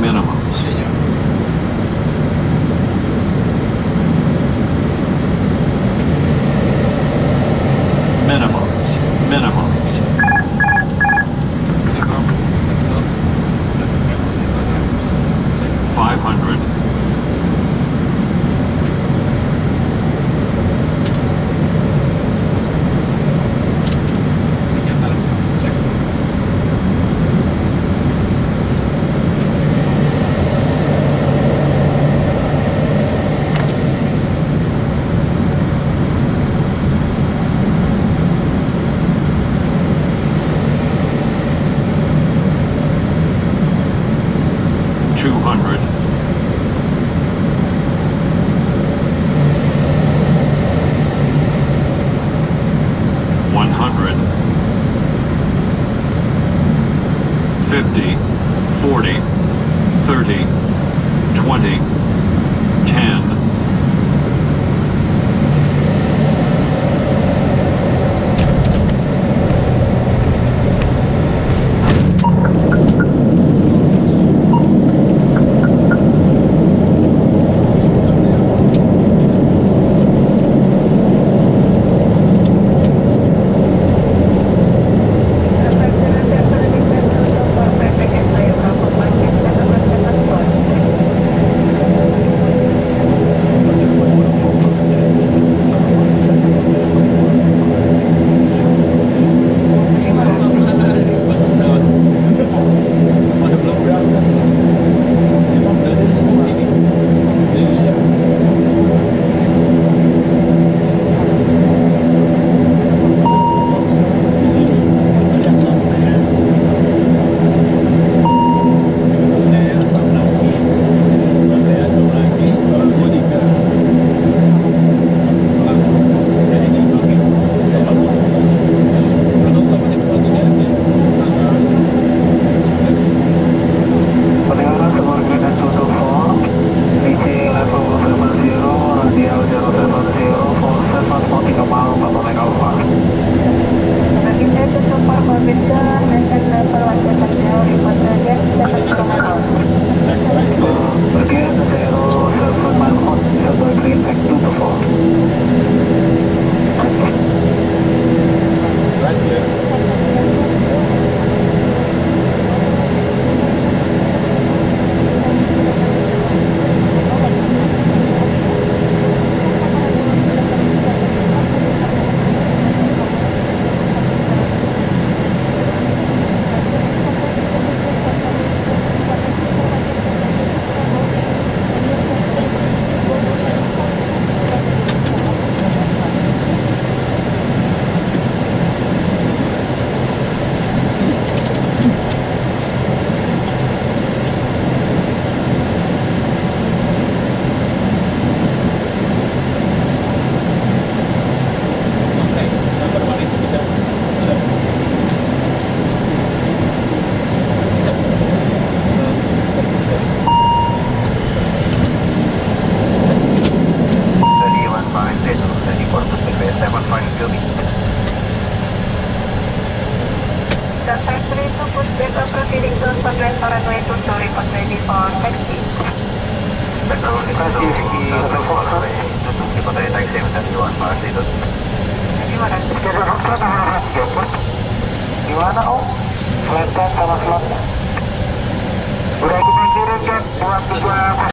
minimum. 30, 20, 10, doing. The taxi. Gimana om? Sama slotnya? Udah kita kirim kan buat